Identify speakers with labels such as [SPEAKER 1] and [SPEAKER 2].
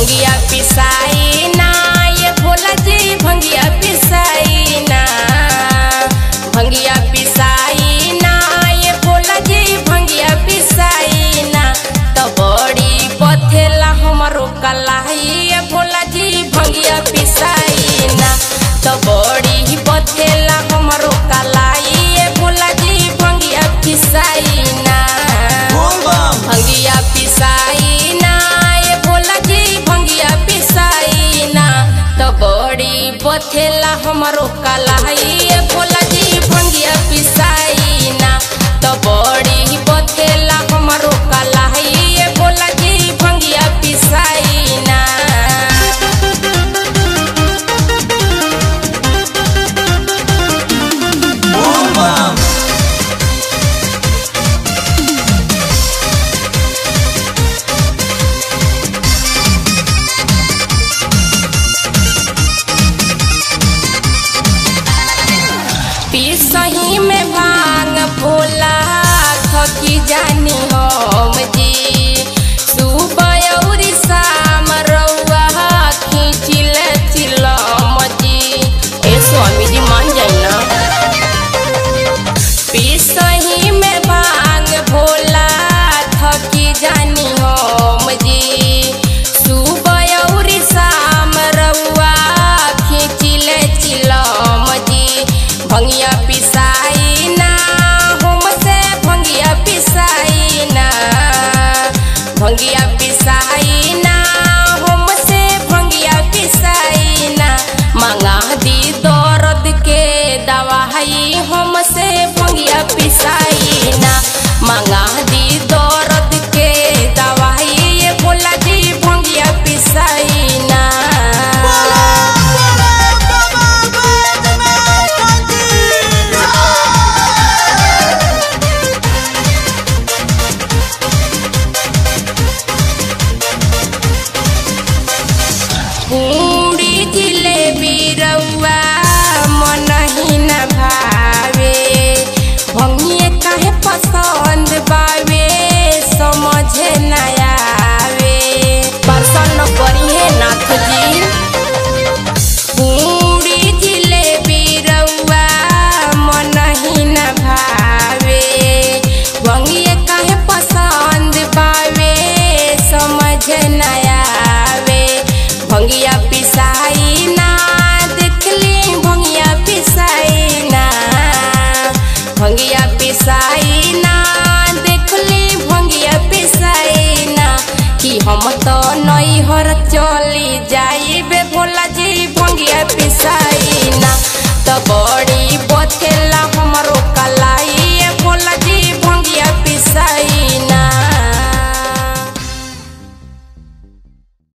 [SPEAKER 1] भौगिया पिसाई हमारो कला है ये भोला जाइबे भोला